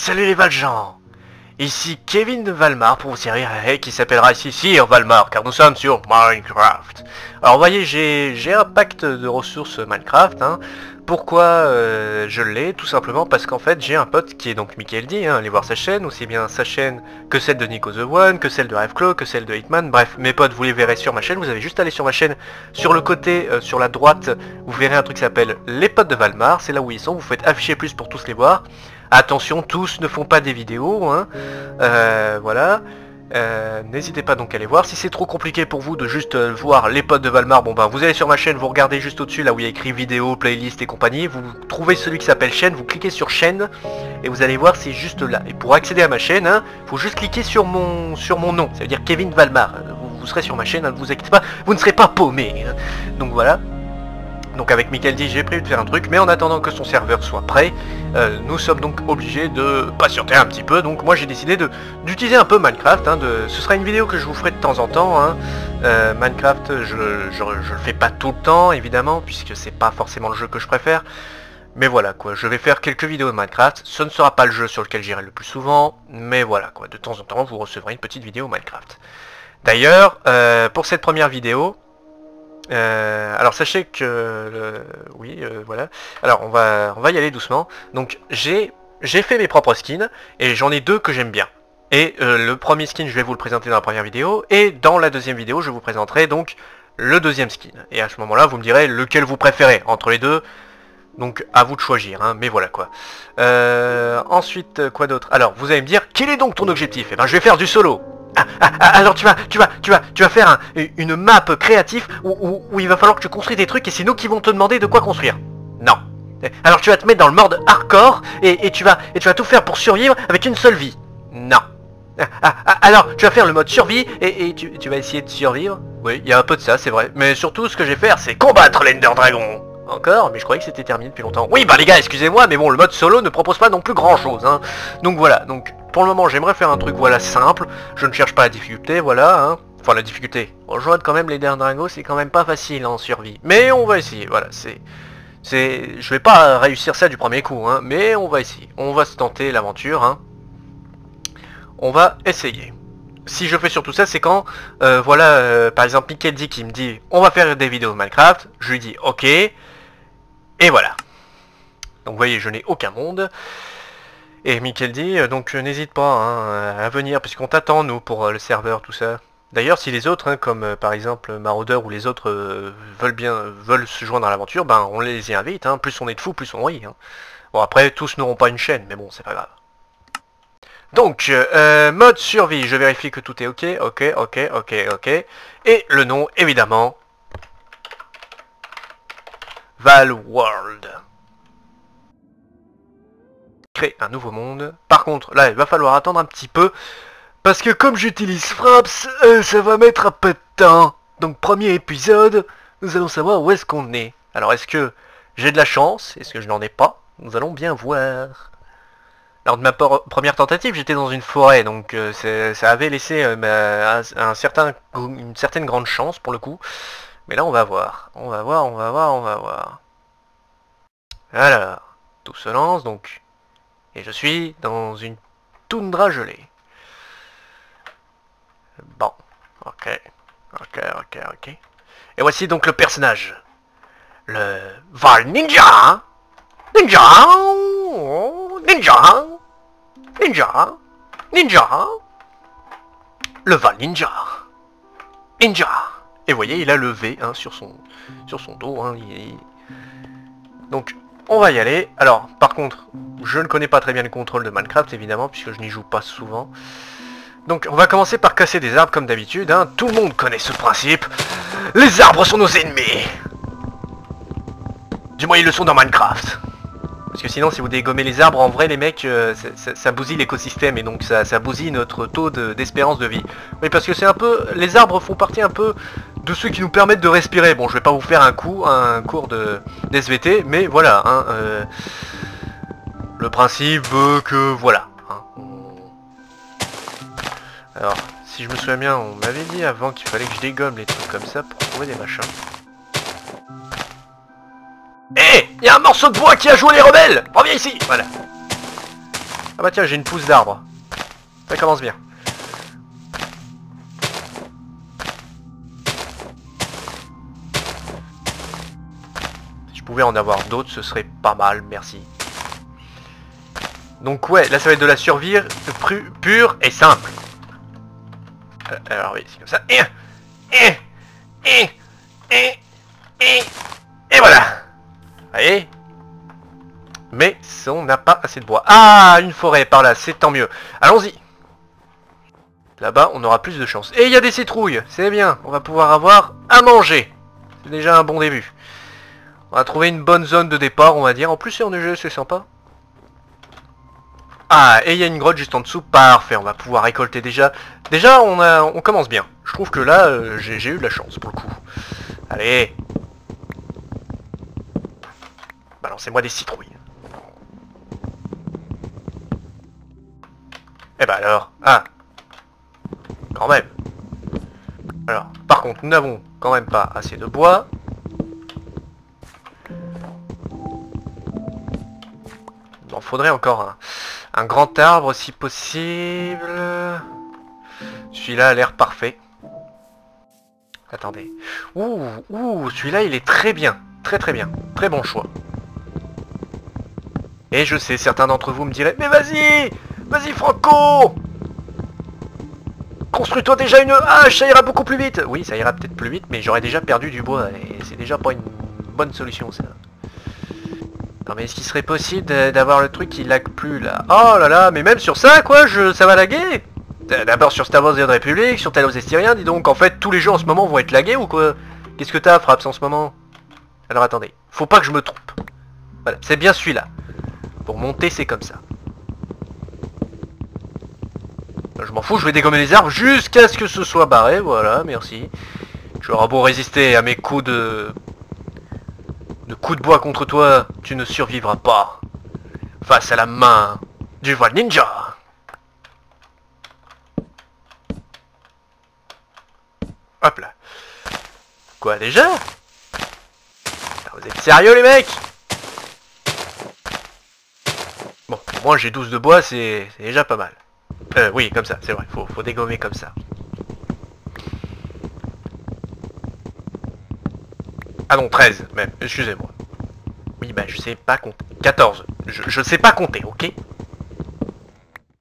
Salut les Valjean Ici Kevin de Valmar pour vous servir et qui s'appellera ici Sir Valmar car nous sommes sur Minecraft. Alors vous voyez j'ai un pacte de ressources Minecraft. Hein. Pourquoi euh, je l'ai? Tout simplement parce qu'en fait j'ai un pote qui est donc Michael D. Hein. allez voir sa chaîne, aussi bien sa chaîne que celle de Nico the One, que celle de Revclaw, que celle de Hitman. Bref, mes potes vous les verrez sur ma chaîne. Vous avez juste à aller sur ma chaîne. Sur le côté, euh, sur la droite, vous verrez un truc qui s'appelle Les potes de Valmar. C'est là où ils sont. Vous faites afficher plus pour tous les voir. Attention, tous ne font pas des vidéos, hein. Euh, voilà. Euh, n'hésitez pas donc à aller voir. Si c'est trop compliqué pour vous de juste euh, voir les potes de Valmar, bon ben vous allez sur ma chaîne, vous regardez juste au-dessus là où il y a écrit vidéo, playlist et compagnie, vous trouvez celui qui s'appelle chaîne, vous cliquez sur chaîne et vous allez voir c'est juste là. Et pour accéder à ma chaîne, il hein, faut juste cliquer sur mon sur mon nom, ça veut dire Kevin Valmar. Vous, serez sur ma chaîne, ne vous inquiétez pas, vous ne serez pas paumé. Hein. Donc voilà. Donc avec Michael dit j'ai prévu de faire un truc, mais en attendant que son serveur soit prêt, euh, nous sommes donc obligés de patienter un petit peu. Donc moi j'ai décidé d'utiliser un peu Minecraft. Hein, ce sera une vidéo que je vous ferai de temps en temps. Hein. Euh, Minecraft, je, je, le fais pas tout le temps évidemment, puisque c'est pas forcément le jeu que je préfère. Mais voilà quoi, je vais faire quelques vidéos de Minecraft. Ce ne sera pas le jeu sur lequel j'irai le plus souvent, mais voilà quoi, de temps en temps vous recevrez une petite vidéo Minecraft. D'ailleurs, euh, pour cette première vidéo, euh, alors sachez que... oui, euh, voilà. Alors on va, on va y aller doucement. Donc j'ai fait mes propres skins, et j'en ai deux que j'aime bien. Et euh, le premier skin, je vais vous le présenter dans la première vidéo, et dans la deuxième vidéo, je vous présenterai donc le deuxième skin. Et à ce moment-là, vous me direz lequel vous préférez entre les deux. Donc à vous de choisir, hein, mais voilà quoi. ensuite, quoi d'autre? Alors, vous allez me dire, quel est donc ton objectif? Eh ben, je vais faire du solo. Ah, ah, ah, alors tu vas, tu vas, tu vas, tu vas faire une map créative où, il va falloir que tu construis des trucs et c'est nous qui vont te demander de quoi construire. Non. Alors tu vas te mettre dans le mode hardcore et, tu vas, et tu vas tout faire pour survivre avec une seule vie. Non. alors tu vas faire le mode survie et, tu, tu, vas essayer de survivre. Oui, il y a un peu de ça, c'est vrai. Mais surtout ce que je vais faire, c'est combattre l'Ender Dragon. Encore Mais je croyais que c'était terminé depuis longtemps. Oui, bah les gars, excusez-moi, mais bon, le mode solo ne propose pas non plus grand-chose. Hein. Donc voilà, donc pour le moment, j'aimerais faire un truc, voilà, simple. Je ne cherche pas la difficulté, voilà, hein. Enfin, la difficulté. Rejoindre quand même les Drago, c'est quand même pas facile en survie. Mais on va essayer, voilà, c'est... C'est... Je vais pas réussir ça du premier coup, hein, mais on va essayer. On va se tenter l'aventure, hein. On va essayer. Si je fais surtout ça, c'est quand, euh, voilà, euh, par exemple, dit qui me dit « On va faire des vidéos de Minecraft », je lui dis « Ok », et voilà. Donc vous voyez, je n'ai aucun monde. Et Michael dit, euh, donc euh, n'hésite pas hein, à venir, puisqu'on t'attend, nous, pour euh, le serveur, tout ça. D'ailleurs, si les autres, hein, comme par exemple Maraudeur ou les autres, veulent bien veulent se joindre à l'aventure, ben on les y invite. Hein. Plus on est de fous, plus on rit. Bon, après, tous n'auront pas une chaîne, mais bon, c'est pas grave. Donc, mode survie, je vérifie que tout est ok, ok, ok, ok, ok. Et le nom, évidemment, Val World. Créer un nouveau monde. Par contre, là, il va falloir attendre un petit peu. Parce que comme j'utilise Fraps, euh, ça va mettre un peu de temps. Donc premier épisode, nous allons savoir où est-ce qu'on est. Alors est-ce que j'ai de la chance? Est-ce que je n'en ai pas? Nous allons bien voir. Lors de ma première tentative, j'étais dans une forêt, donc euh, ça avait laissé euh, une certaine grande chance pour le coup. Mais là, on va voir. On va voir, on va voir, on va voir. Alors, tout se lance, donc. Et je suis dans une toundra gelée. Bon. Ok. Ok, ok, ok. Et voici donc le personnage. Le Val Ninja Ninja Ninja Ninja Ninja Le Val Ninja Ninja et vous voyez, il a le V hein, sur, son, sur son dos. Hein, Donc, on va y aller. Alors, par contre, je ne connais pas très bien le contrôle de Minecraft, évidemment, puisque je n'y joue pas souvent. Donc, on va commencer par casser des arbres, comme d'habitude. Hein. Tout le monde connaît ce principe. Les arbres sont nos ennemis Du moins, ils le sont dans Minecraft. Parce que sinon, si vous dégommez les arbres, en vrai, les mecs, euh, ça, bousille l'écosystème et donc ça, bousille notre taux d'espérance de, vie. Oui, parce que c'est un peu... Les arbres font partie un peu de ceux qui nous permettent de respirer. Bon, je vais pas vous faire un coup, un cours de d'SVT, mais voilà. Hein, euh, le principe veut que... Voilà. Hein. Alors, si je me souviens bien, on m'avait dit avant qu'il fallait que je dégomme les trucs comme ça pour trouver des machins. Hé Il y a un morceau de bois qui a joué les rebelles Reviens ici Voilà. Ah bah tiens, j'ai une pousse d'arbre. Ça commence bien. Pouvais en avoir d'autres, ce serait pas mal, merci. Donc ouais, là ça va être de la survie pure et simple. Euh, alors oui, c'est comme ça. Et, et, et, et, et, voilà. Mais on n'a pas assez de bois. Ah, une forêt par là, c'est tant mieux. Allons-y. Là-bas, on aura plus de chance. Et il y a des citrouilles, c'est bien. On va pouvoir avoir à manger. C'est déjà un bon début. On va trouver une bonne zone de départ, on va dire. En plus, c'est enneigé, c'est sympa. Ah, et il y a une grotte juste en dessous. Parfait, on va pouvoir récolter déjà. Déjà, on, a, commence bien. Je trouve que là, euh, j'ai eu de la chance pour le coup. Allez. Balancez-moi des citrouilles. Eh ben alors, ah, quand même. Alors, par contre, nous n'avons quand même pas assez de bois. Faudrait encore un. Un grand arbre si possible. Celui-là a l'air parfait. Attendez. Ouh, ouh, celui-là il est très bien. Très très bien. Très bon choix. Et je sais, certains d'entre vous me diraient, mais vas-y Vas-y Franco Construis-toi déjà une hache, ça ira beaucoup plus vite Oui, ça ira peut-être plus vite, mais j'aurais déjà perdu du bois, et c'est déjà pas une bonne solution ça. Non mais est-ce qu'il serait possible d'avoir le truc qui lag plus là? Oh là là, mais même sur ça quoi, je, ça va laguer? D'abord sur Star Wars The Republic, sur Talos Estyrien, dis donc, en fait tous les jeux en ce moment vont être lagués ou quoi? Qu'est-ce que t'as Fraps en ce moment? Alors attendez, faut pas que je me trompe. Voilà, c'est bien celui-là. Pour monter c'est comme ça. Je m'en fous, je vais dégommer les arbres jusqu'à ce que ce soit barré, voilà, merci. J'aurai beau résister à mes coups de de coups de bois contre toi, tu ne survivras pas. Face à la main du voile ninja. Hop là. Quoi déjà? Vous êtes sérieux les mecs? Bon, moi j'ai 12 de bois, c'est déjà pas mal. Euh, oui, comme ça, c'est vrai, faut, faut dégommer comme ça. Ah non, 13 même, excusez-moi. Oui, bah je sais pas compter. 14. Je, ne sais pas compter, ok?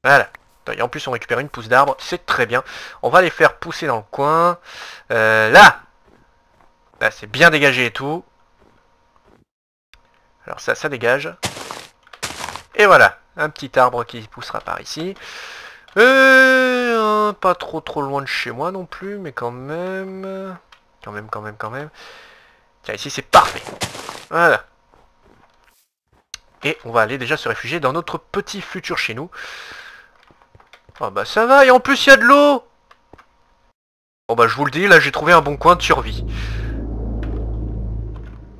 Voilà. Et en plus on récupère une pousse d'arbre, c'est très bien. On va les faire pousser dans le coin. Euh, là Là c'est bien dégagé et tout. Alors ça, ça dégage. Et voilà, un petit arbre qui poussera par ici. Euh, pas trop trop loin de chez moi non plus, mais quand même... Quand même, quand même, quand même. Tiens, ici c'est parfait. Voilà. Et on va aller déjà se réfugier dans notre petit futur chez nous. Oh bah ça va, et en plus il y a de l'eau Bon bah je vous le dis, là j'ai trouvé un bon coin de survie.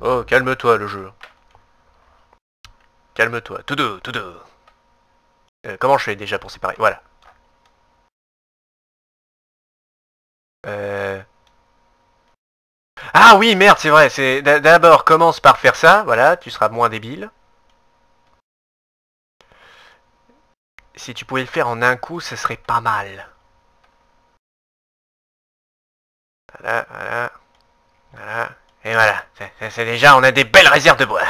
Oh, calme-toi le jeu. Calme-toi, tout deux, tout deux. Euh, comment je fais déjà pour séparer? Voilà. Euh... Ah oui, merde, c'est vrai. C'est D'abord, commence par faire ça. Voilà, tu seras moins débile. Si tu pouvais le faire en un coup, ce serait pas mal. Voilà, voilà. Voilà. Et voilà. C'est déjà, on a des belles réserves de bois.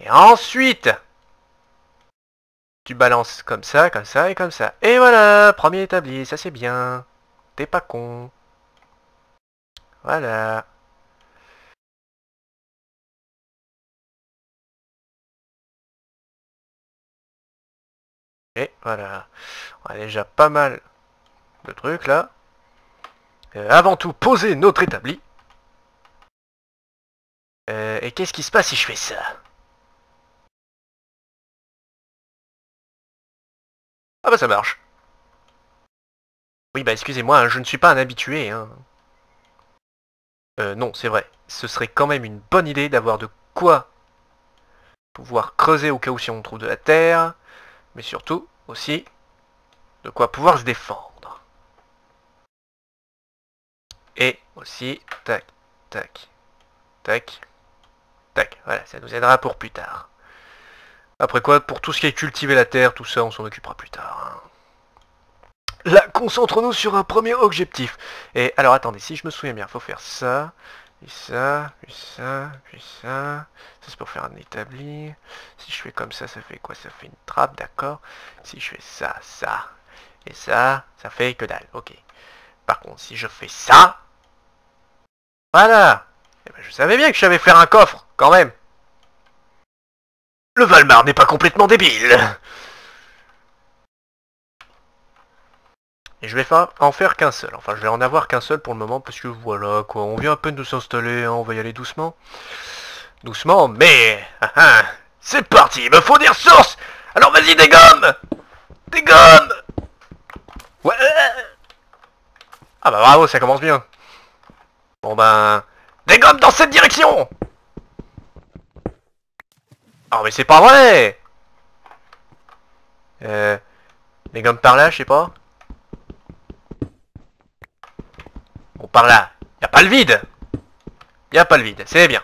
Et ensuite, tu balances comme ça, comme ça et comme ça. Et voilà, premier établi, ça c'est bien. T'es pas con. Voilà. Et voilà. On a déjà pas mal de trucs là. Euh, avant tout, poser notre établi. Euh, et qu'est-ce qui se passe si je fais ça? Ah bah ça marche. Oui bah excusez-moi, hein, je ne suis pas un habitué. Hein. Euh, non, c'est vrai. Ce serait quand même une bonne idée d'avoir de quoi pouvoir creuser au cas où si on trouve de la terre, mais surtout aussi de quoi pouvoir se défendre. Et aussi, tac, tac, tac, tac. Voilà, ça nous aidera pour plus tard. Après quoi, pour tout ce qui est cultiver la terre, tout ça, on s'en occupera plus tard. hein. Là, concentrons-nous sur un premier objectif. Et alors, attendez, si je me souviens bien, faut faire ça, puis ça, puis ça, puis ça. Ça, c'est pour faire un établi. Si je fais comme ça, ça fait quoi? Ça fait une trappe, d'accord. Si je fais ça, ça, et ça, ça fait que dalle, ok. Par contre, si je fais ça... Voilà Eh ben, Je savais bien que je savais faire un coffre, quand même Le Valmar n'est pas complètement débile Et je vais en faire qu'un seul. Enfin, je vais en avoir qu'un seul pour le moment, parce que voilà, quoi. On vient à peine de s'installer, hein, on va y aller doucement. Doucement, mais... ah, ah, C'est parti, il me faut des ressources Alors vas-y, des gommes Des gommes Ouais Ah bah bravo, ça commence bien. Bon ben... Des gommes dans cette direction Oh mais c'est pas vrai Euh... Des gommes par là, je sais pas. Bon, par là. Y a pas le vide Y a pas le vide, c'est bien.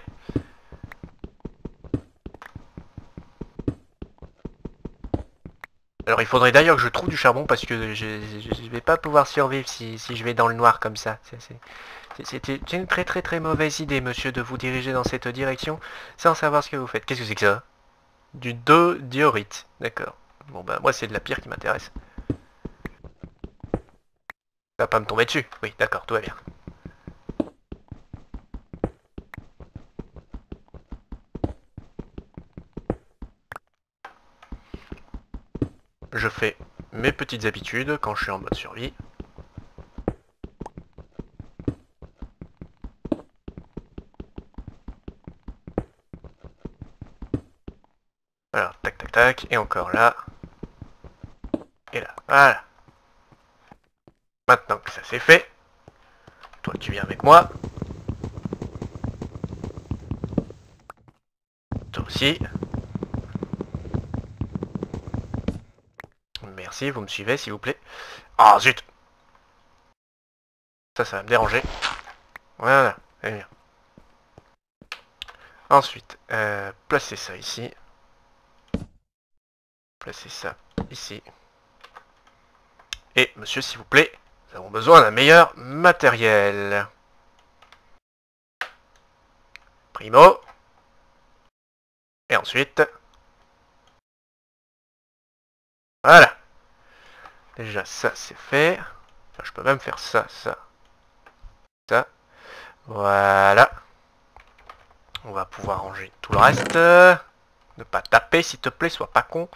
Alors il faudrait d'ailleurs que je trouve du charbon parce que je, je, je vais pas pouvoir survivre si, je vais dans le noir comme ça. C'est- une très très très mauvaise idée monsieur de vous diriger dans cette direction sans savoir ce que vous faites. Qu'est-ce que c'est que ça? Du do diorite. D'accord. Bon bah moi c'est de la pierre qui m'intéresse. Ça va pas me tomber dessus. Oui d'accord, tout va bien. Je fais mes petites habitudes quand je suis en mode survie. Alors, tac tac tac, et encore là. Et là, voilà. C'est fait, toi tu viens avec moi. Toi aussi. Merci, vous me suivez s'il vous plaît. Ah zut Ça, ça va me déranger. Voilà, très bien. Ensuite, euh, placez ça ici. Placez ça ici. Et, monsieur, s'il vous plaît, besoin d'un meilleur matériel. Primo. Et ensuite... Voilà. Déjà, ça, c'est fait. Je peux même faire ça, ça, ça. Voilà. On va pouvoir ranger tout le reste. Ne pas taper, s'il te plaît, sois pas con.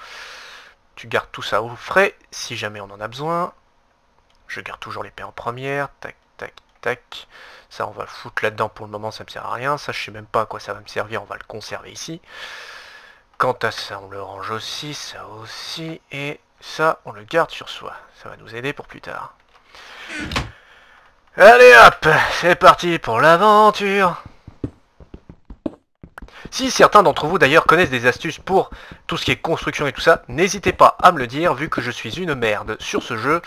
Tu gardes tout ça au frais, si jamais on en a besoin. Je garde toujours l'épée en première. Tac, tac, tac. Ça, on va le foutre là-dedans pour le moment, ça me sert à rien. Ça, je sais même pas à quoi ça va me servir, on va le conserver ici. Quant à ça, on le range aussi, ça aussi, et ça, on le garde sur soi. Ça va nous aider pour plus tard. Allez hop, c'est parti pour l'aventure Si certains d'entre vous d'ailleurs connaissent des astuces pour tout ce qui est construction et tout ça, n'hésitez pas à me le dire vu que je suis une merde sur ce jeu.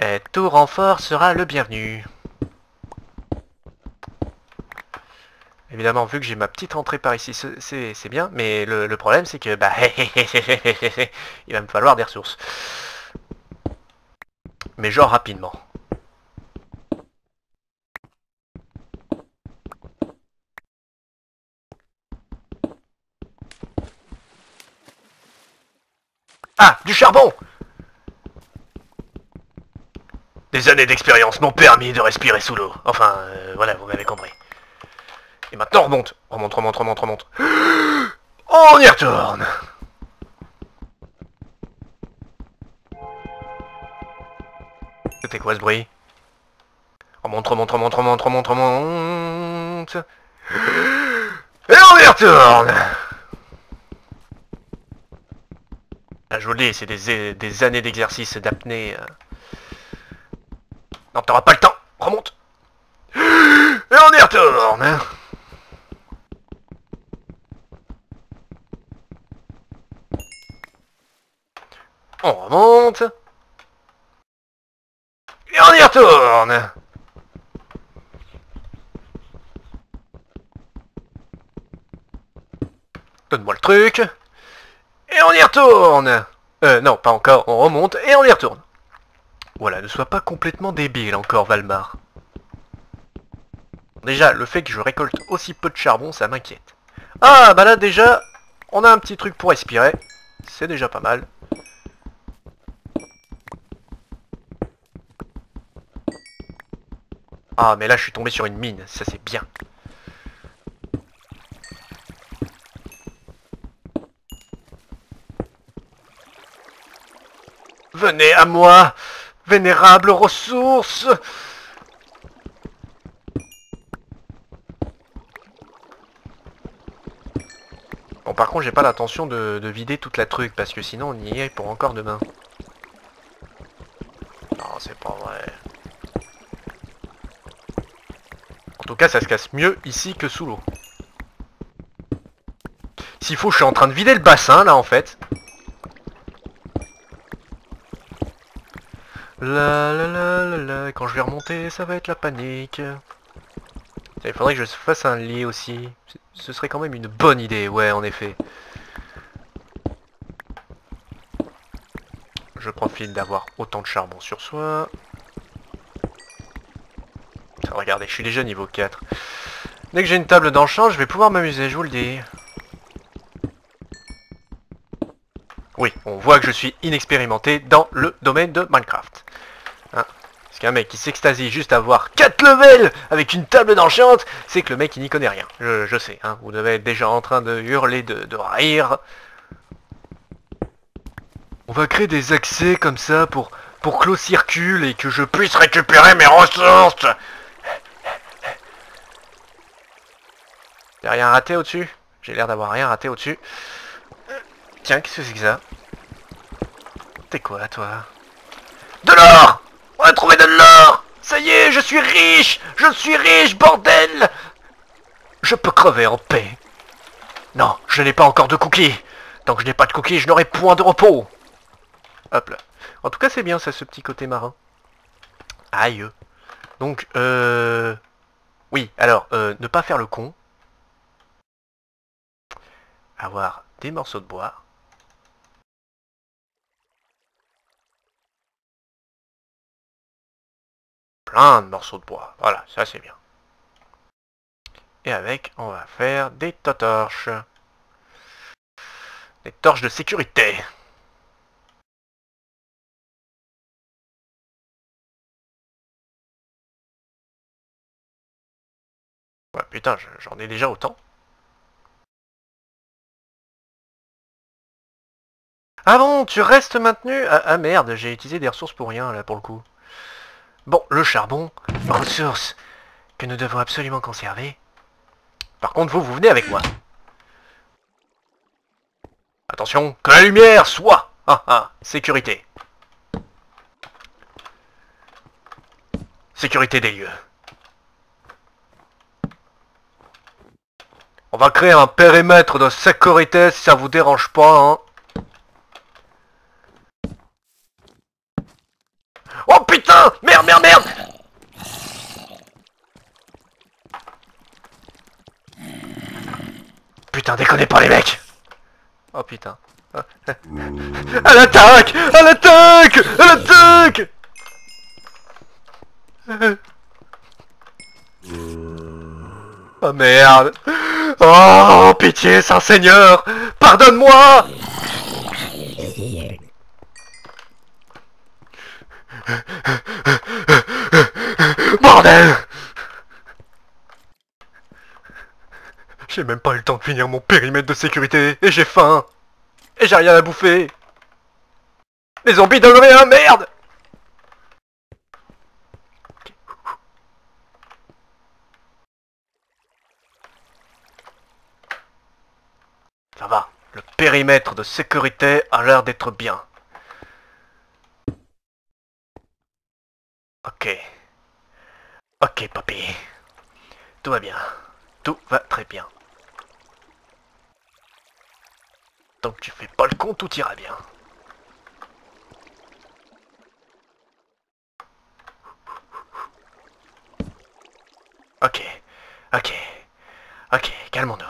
Et tout renfort sera le bienvenu. Évidemment, vu que j'ai ma petite entrée par ici, c'est- bien, mais le, le problème c'est que bah il va me falloir des ressources. Mais genre rapidement. Ah, du charbon Des années d'expérience m'ont permis de respirer sous l'eau. Enfin, euh, voilà, vous m'avez compris. Et maintenant on remonte. Remonte, remonte, remonte, remonte. On y retourne C'était quoi ce bruit? Remonte, remonte, remonte, remonte, remonte, remonte. Et on y retourne Ah, je vous le dis, c'est des, des années d'exercice d'apnée. euh. Non, t'auras pas le temps Remonte Et on y retourne On remonte. Et on y retourne. Donne-moi le truc. Et on y retourne Euh, non, pas encore, on remonte et on y retourne. Voilà, ne sois pas complètement débile encore, Valmar. Déjà, le fait que je récolte aussi peu de charbon, ça m'inquiète. Ah, bah là déjà, on a un petit truc pour respirer. C'est déjà pas mal. Ah, mais là, je suis tombé sur une mine. Ça, c'est bien. Venez à moi, vénérable ressource Bon, par contre, j'ai pas l'intention de, de vider toute la truc, parce que sinon, on y est pour encore demain. Non, c'est pas vrai. En tout cas, ça se casse mieux ici que sous l'eau. S'il faut, je suis en train de vider le bassin, là, en fait. La la la la la, quand je vais remonter, ça va être la panique. Il faudrait que je fasse un lit aussi. Ce serait quand même une bonne idée, ouais, en effet. Je profite d'avoir autant de charbon sur soi. Regardez, je suis déjà niveau 4. Dès que j'ai une table d'enchant, je vais pouvoir m'amuser, je vous le dis. Oui, on voit que je suis inexpérimenté dans le domaine de Minecraft. Parce qu'un mec qui s'extasie juste à avoir 4 levels avec une table d'enchante, c'est que le mec il n'y connaît rien. Je, sais, hein, vous devez être déjà en train de hurler, de, rire. On va créer des accès comme ça pour, pour que l'eau circule et que je puisse récupérer mes ressources Y'a rien raté au-dessus J'ai l'air d'avoir rien raté au-dessus. Tiens, qu'est-ce que c'est que ça? T'es quoi, toi? De l'or On a trouvé de l'or Ça y est, je suis riche Je suis riche, bordel Je peux crever en paix. Non, je n'ai pas encore de cookies. Tant que je n'ai pas de cookies, je n'aurai point de repos. Hop là. En tout cas, c'est bien, ça, ce petit côté marin. Aïe. Donc, euh... Oui, alors, euh, ne pas faire le con. Avoir des morceaux de bois. Plein de morceaux de bois. Voilà, ça c'est bien. Et avec, on va faire des torches. Des torches de sécurité. Ouais, putain, j'en ai déjà autant. Ah bon, tu restes maintenu? Ah, ah, merde, j'ai utilisé des ressources pour rien là pour le coup. Bon, le charbon, ressource que nous devons absolument conserver. Par contre, vous, vous venez avec moi. Attention, que la lumière soit Ah ah, sécurité. Sécurité des lieux. On va créer un périmètre de sécurité si ça vous dérange pas, hein. Oh putain! Merde, merde, merde! Putain, déconnez pas les mecs! Oh putain. À l'attaque À l'attaque À l'attaque Oh merde! Oh pitié, Saint-Seigneur! Pardonne-moi Bordel J'ai même pas eu le temps de finir mon périmètre de sécurité, et j'ai faim Et j'ai rien à bouffer Les zombies donnent rien, merde Ça va, le périmètre de sécurité a l'air d'être bien. Ok. Ok, papy. Tout va bien. Tout va très bien. Tant que tu fais pas le con, tout ira bien. Ok. Ok. Ok, calmons-nous.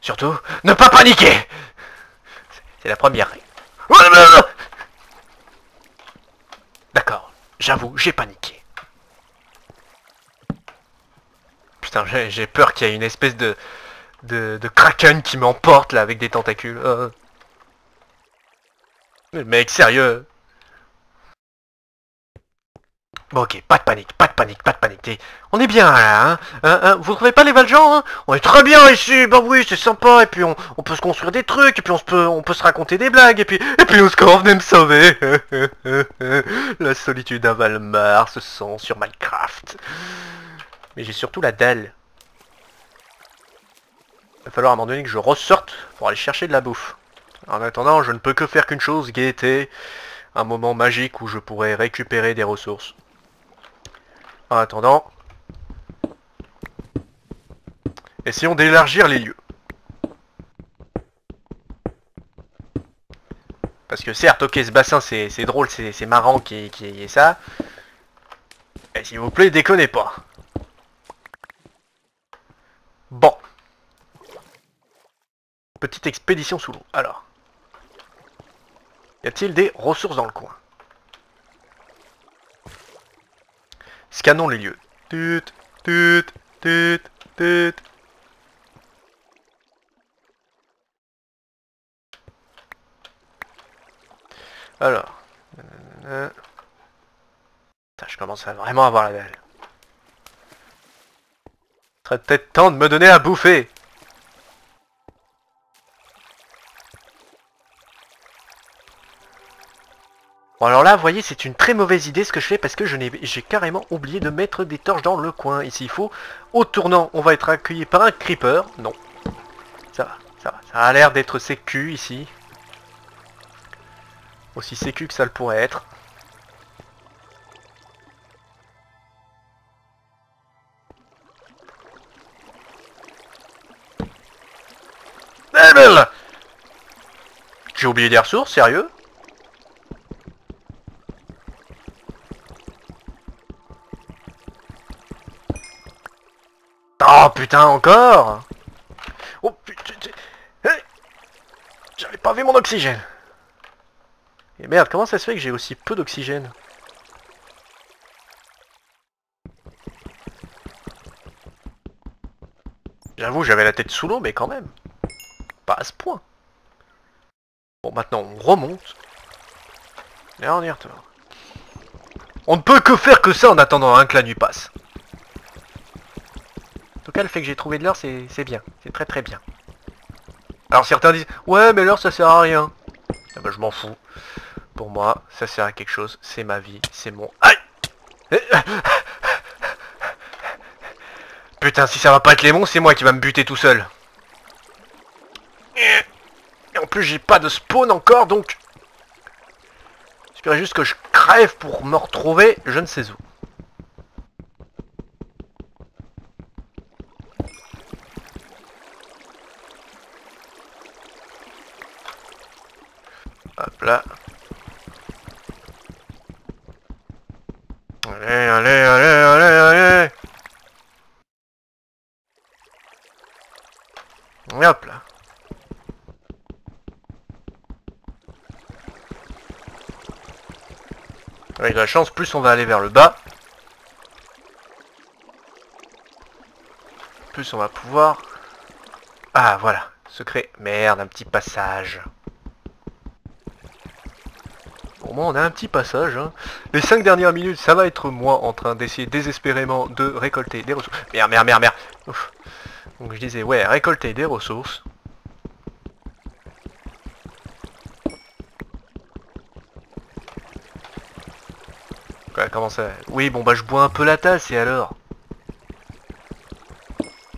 Surtout, ne pas paniquer C'est la première. D'accord, j'avoue, j'ai paniqué. Putain, j'ai peur qu'il y ait une espèce de, de, kraken qui m'emporte là avec des tentacules. Euh. Mais mec, sérieux Bon ok, pas de panique, pas de panique, pas de panique. On est bien là, hein, hein, hein Vous trouvez pas les Valjean hein? On est très bien ici, bah oui, c'est sympa, et puis on, peut se construire des trucs, et puis on, se peut, on peut se raconter des blagues, et puis, et puis Oscar venez me sauver La solitude d'un Valmar se sent sur Minecraft. Mais j'ai surtout la dalle. Il va falloir à un moment donné que je ressorte pour aller chercher de la bouffe. En attendant, je ne peux que faire qu'une chose, guetter un moment magique où je pourrais récupérer des ressources. En attendant, essayons d'élargir les lieux. Parce que certes, ok, ce bassin, c'est drôle, c'est marrant qui y ait ça. Mais s'il vous plaît, déconnez pas. Bon. Petite expédition sous l'eau. Alors. Y a-t-il des ressources dans le coin? Scannons les lieux. Tut, tut, tut, tut. Alors. je commence à vraiment avoir la dalle. Serait peut-être temps de me donner à bouffer. Bon alors là, vous voyez, c'est une très mauvaise idée ce que je fais parce que j'ai carrément oublié de mettre des torches dans le coin. Ici, il faut. Au tournant, on va être accueilli par un creeper. Non. Ça va, ça va. Ça a l'air d'être sécu ici. Aussi sécu que ça le pourrait être. J'ai oublié des ressources, sérieux? Oh putain, encore Oh putain... J'avais pas vu mon oxygène Et merde, comment ça se fait que j'ai aussi peu d'oxygène? J'avoue, j'avais la tête sous l'eau, mais quand même. Pas à ce point. Bon, maintenant, on remonte. Et on y retourne. On ne peut que faire que ça en attendant que la nuit passe le fait que j'ai trouvé de l'or, c'est bien. C'est très très bien. Alors certains disent, ouais, mais l'or, ça sert à rien. Ah bah, je m'en fous. Pour moi, ça sert à quelque chose. C'est ma vie. C'est mon... Aïe Putain, si ça va pas être les monstres, c'est moi qui va me buter tout seul. Et en plus, j'ai pas de spawn encore, donc... J'espère juste que je crève pour me retrouver je ne sais où. Hop là. Allez, allez, allez, allez, allez hop là. Avec la chance, plus on va aller vers le bas. Plus on va pouvoir... Ah, voilà. Secret. Merde, un petit passage on a un petit passage. Hein. Les 5 dernières minutes, ça va être moi en train d'essayer désespérément de récolter des ressources. Merde, merde, merde, merde. Donc je disais, ouais, récolter des ressources. comment ça Oui, bon bah je bois un peu la tasse et alors?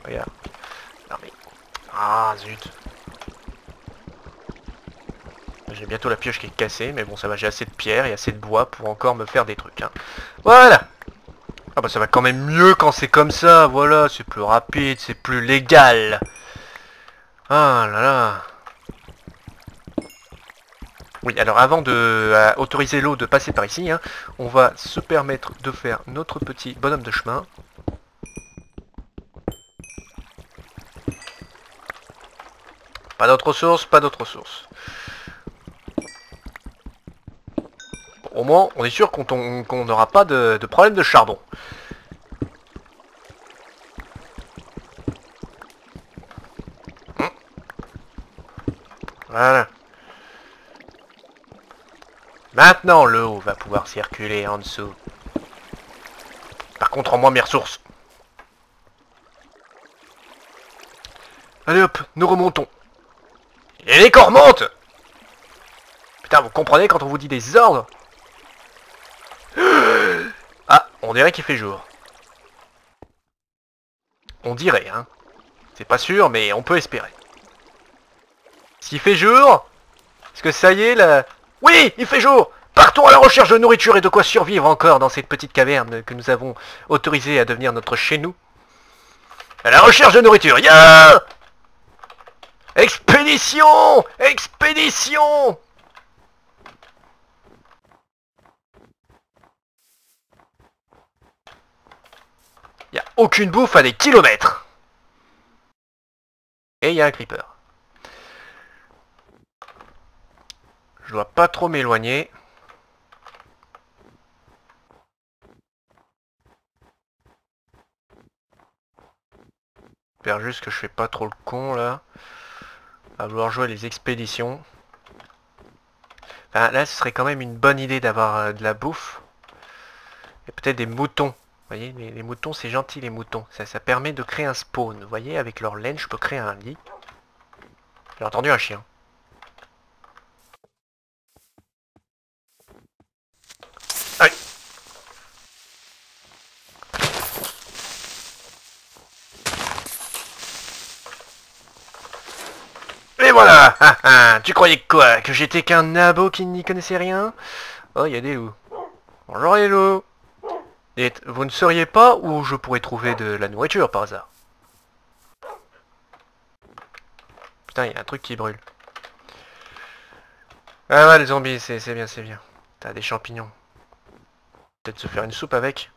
Regarde. Ah zut. J'ai bientôt la pioche qui est cassée, mais bon, ça va, j'ai assez de pierre et assez de bois pour encore me faire des trucs. Hein. Voilà Ah bah ça va quand même mieux quand c'est comme ça, voilà, c'est plus rapide, c'est plus légal. Ah là là oui, alors avant de euh, autoriser l'eau de passer par ici, hein, on va se permettre de faire notre petit bonhomme de chemin. Pas d'autres ressources, pas d'autres ressources. Au moins, on est sûr qu'on n'aura pas de, problème de chardon. Voilà. Maintenant, l'eau va pouvoir circuler en dessous. Par contre, en moins mes ressources. Allez hop, nous remontons. Et les corps remontent Putain, vous comprenez quand on vous dit des ordres Ah, on dirait qu'il fait jour. On dirait, hein. C'est pas sûr, mais on peut espérer. S'il fait jour Est-ce que ça y est, là Oui, il fait jour Partons à la recherche de nourriture et de quoi survivre encore dans cette petite caverne que nous avons autorisé à devenir notre chez nous. À la recherche de nourriture, ya Expédition Expédition Il a aucune bouffe à des kilomètres. Et il y a un creeper. Je dois pas trop m'éloigner. J'espère juste que je fais pas trop le con là. À vouloir jouer les expéditions. là, ce serait quand même une bonne idée d'avoir euh, de la bouffe. Et peut-être des moutons. Vous voyez, les, moutons, c'est gentil les moutons. Ça, ça permet de créer un spawn. Vous voyez, avec leur laine, je peux créer un lit. J'ai entendu un chien. Et voilà Tu croyais quoi? Que j'étais qu'un nabo qui n'y connaissait rien? Oh, il y a des loups. Bonjour les loups Dites, vous ne sauriez pas où je pourrais trouver de la nourriture par hasard? Putain, il y a un truc qui brûle. Ah ouais, les zombies, c'est bien, c'est bien. T'as des champignons. Peut-être se faire une soupe avec.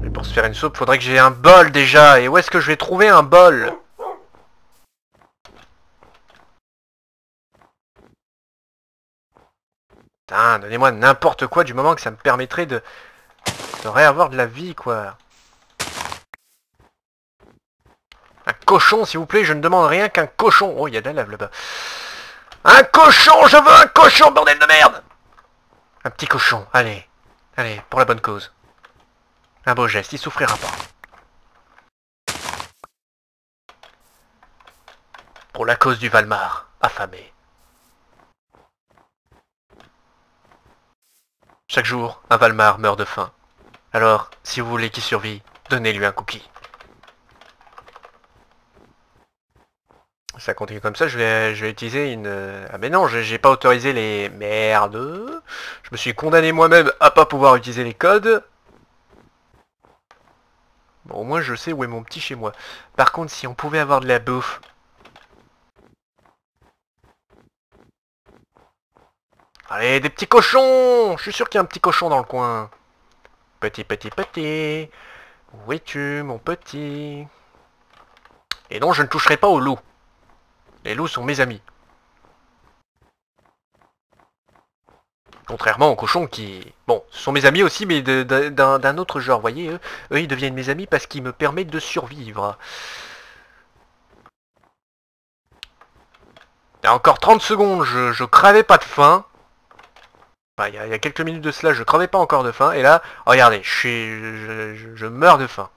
Mais pour se faire une soupe, faudrait que j'ai un bol déjà. Et où est-ce que je vais trouver un bol? Donnez-moi n'importe quoi du moment que ça me permettrait de... de réavoir de la vie, quoi. Un cochon, s'il vous plaît, je ne demande rien qu'un cochon. Oh, il y a de la lave là-bas. Un cochon, je veux un cochon, bordel de merde Un petit cochon, allez. Allez, pour la bonne cause. Un beau geste, il souffrira pas. Pour la cause du Valmar, affamé. Chaque jour, un Valmar meurt de faim. Alors, si vous voulez qu'il survive, donnez-lui un cookie. Ça continue comme ça, je vais, je vais utiliser une... Ah mais non, j'ai pas autorisé les... Merde Je me suis condamné moi-même à pas pouvoir utiliser les codes. Bon, au moins je sais où est mon petit chez moi. Par contre, si on pouvait avoir de la bouffe... Allez, des petits cochons Je suis sûr qu'il y a un petit cochon dans le coin. Petit, petit, petit. Où es-tu, mon petit? Et non, je ne toucherai pas au loup. Les loups sont mes amis. Contrairement aux cochons qui... Bon, ce sont mes amis aussi, mais d'un autre genre, voyez, eux, ils deviennent mes amis parce qu'ils me permettent de survivre. A encore 30 secondes, je cravais pas de faim. Il, y a, quelques minutes de cela, je crevais pas encore de faim, et là, regardez, je, je meurs de faim.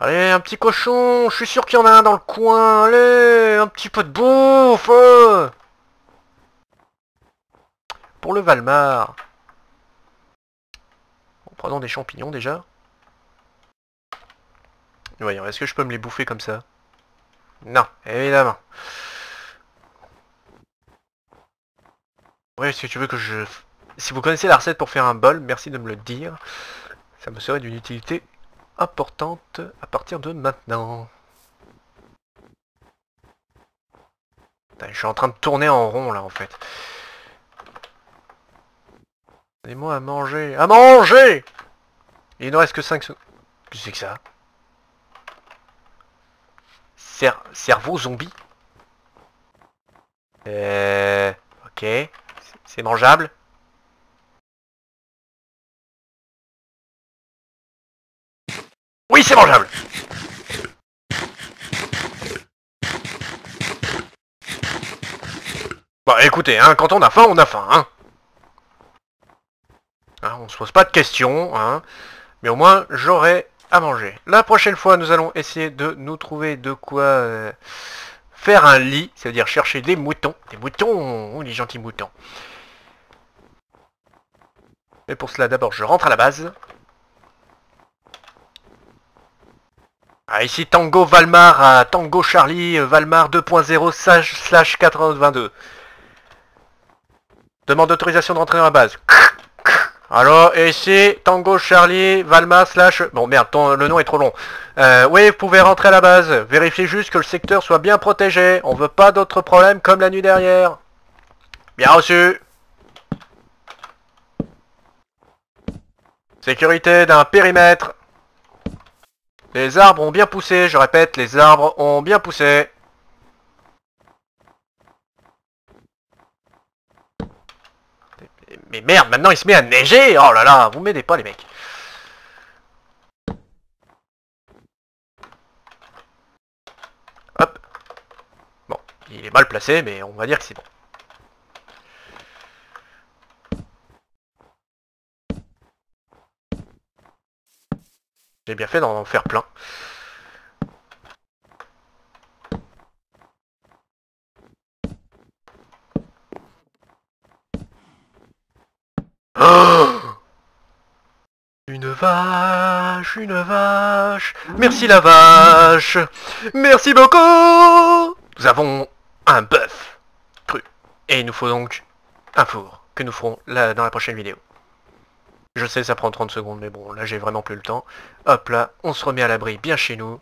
Allez, un petit cochon, je suis sûr qu'il y en a un dans le coin, allez, un petit peu de bouffe euh. Pour le Valmar. prenons des champignons déjà. Voyons, est-ce que je peux me les bouffer comme ça? Non, évidemment. Ouais, si tu veux que je... Si vous connaissez la recette pour faire un bol, merci de me le dire. Ça me serait d'une utilité importante à partir de maintenant. je suis en train de tourner en rond là en fait. Donnez-moi à manger. À manger Il ne reste que 5 secondes. Qu'est-ce que c'est que ça? Cer cerveau zombie? Euh... Ok. C'est mangeable? Oui, c'est mangeable Bah écoutez, hein, quand on a faim, on a faim, hein. hein on se pose pas de questions, hein. Mais au moins, j'aurai à manger. La prochaine fois, nous allons essayer de nous trouver de quoi euh, faire un lit, c'est-à-dire chercher des moutons. Des moutons, les gentils moutons. Et pour cela, d'abord, je rentre à la base. Ah, ici Tango Valmar à Tango Charlie, euh, Valmar 2.0 slash 422. Demande d'autorisation de rentrer dans la base. Alors, ici, Tango Charlie, Valma slash... Bon, merde, le nom est trop long. Euh, oui, vous pouvez rentrer à la base. Vérifiez juste que le secteur soit bien protégé. On veut pas d'autres problèmes comme la nuit derrière. Bien reçu. Sécurité d'un périmètre. Les arbres ont bien poussé, je répète, les arbres ont bien poussé. Mais merde, maintenant il se met à neiger Oh là là, vous m'aidez pas les mecs. Hop. Bon, il est mal placé, mais on va dire que c'est bon. J'ai bien fait d'en faire plein. Une vache, une vache. Merci la vache. Merci beaucoup. Nous avons un bœuf cru. Et il nous faut donc un four que nous ferons là dans la prochaine vidéo. Je sais, ça prend 30 secondes, mais bon, là j'ai vraiment plus le temps. Hop là, on se remet à l'abri bien chez nous.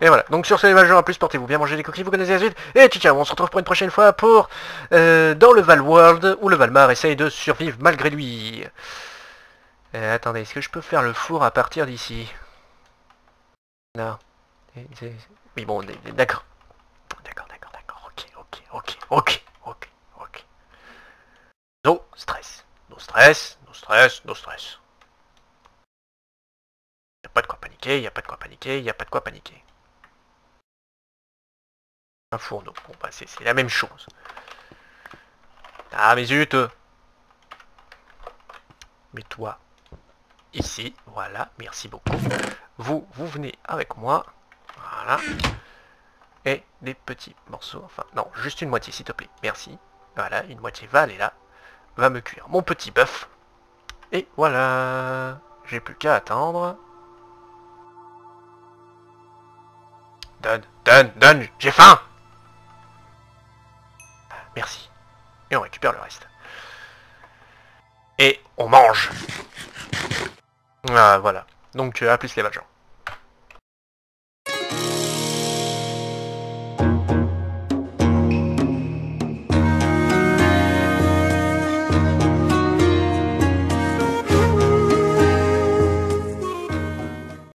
Et voilà, donc sur ce, les à plus, portez-vous bien, mangez des coquilles, vous connaissez la suite. Et ciao, on se retrouve pour une prochaine fois pour... Euh, dans le Val World, où le Valmar essaye de survivre malgré lui. Euh, attendez, est-ce que je peux faire le four à partir d'ici Non. Oui, bon, d'accord. D'accord, d'accord, d'accord, ok, ok, ok, ok, ok, ok. No stress. No stress, no stress, no stress. Y a pas de quoi paniquer, y a pas de quoi paniquer, y a pas de quoi paniquer. Un fourneau, bon bah c'est la même chose. Ah mais zut Mais toi, ici, voilà, merci beaucoup. Vous, vous venez avec moi, voilà. Et des petits morceaux, enfin, non, juste une moitié s'il te plaît, merci. Voilà, une moitié va aller là va me cuire mon petit bœuf. Et voilà, j'ai plus qu'à attendre. Donne, donne, donne, j'ai faim Merci. Et on récupère le reste. Et on mange. Ah, voilà. Donc, à plus les valjean.